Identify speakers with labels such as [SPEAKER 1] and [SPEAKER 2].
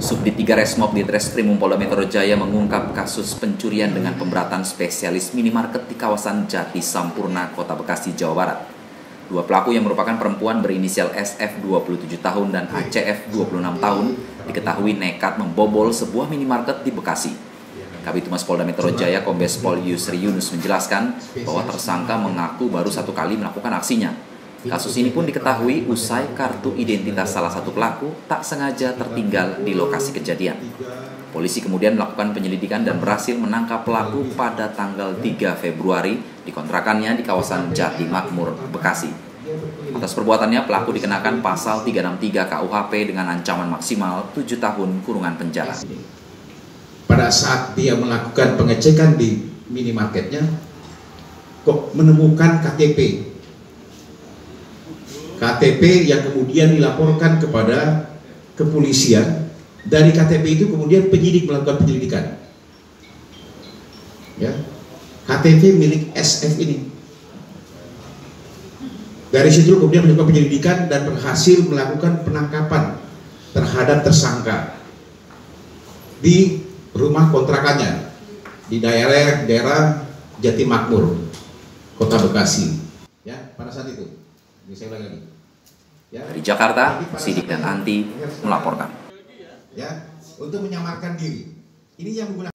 [SPEAKER 1] Subdit 3 Resmob di Treskrimum Polda Metro Jaya mengungkap kasus pencurian dengan pemberatan spesialis minimarket di kawasan Jati Sampurna, Kota Bekasi, Jawa Barat. Dua pelaku yang merupakan perempuan berinisial SF 27 tahun dan ACF 26 tahun diketahui nekat membobol sebuah minimarket di Bekasi. Kabit Humas Polda Metro Jaya Kombes Pol Yusri Yunus menjelaskan bahwa tersangka mengaku baru satu kali melakukan aksinya. Kasus ini pun diketahui usai kartu identitas salah satu pelaku tak sengaja tertinggal di lokasi kejadian. Polisi kemudian melakukan penyelidikan dan berhasil menangkap pelaku pada tanggal 3 Februari di kontrakannya di kawasan Jati Makmur, Bekasi. Atas perbuatannya, pelaku dikenakan pasal 363 KUHP dengan ancaman maksimal 7 tahun kurungan penjara.
[SPEAKER 2] Pada saat dia melakukan pengecekan di minimarketnya, kok menemukan KTP KTP yang kemudian dilaporkan kepada kepolisian. Dari KTP itu kemudian penyidik melakukan penyelidikan. Ya. KTP milik SF ini. Dari situ kemudian melakukan penyelidikan dan berhasil melakukan penangkapan terhadap tersangka di rumah kontrakannya di daerah daerah Jati Makmur Kota Bekasi. Ya pada saat itu
[SPEAKER 1] saya ulangi lagi. Ya. Dari Jakarta, Sidik dan Anti melaporkan.
[SPEAKER 2] Ya, untuk menyamarkan diri. Ini yang menggunakan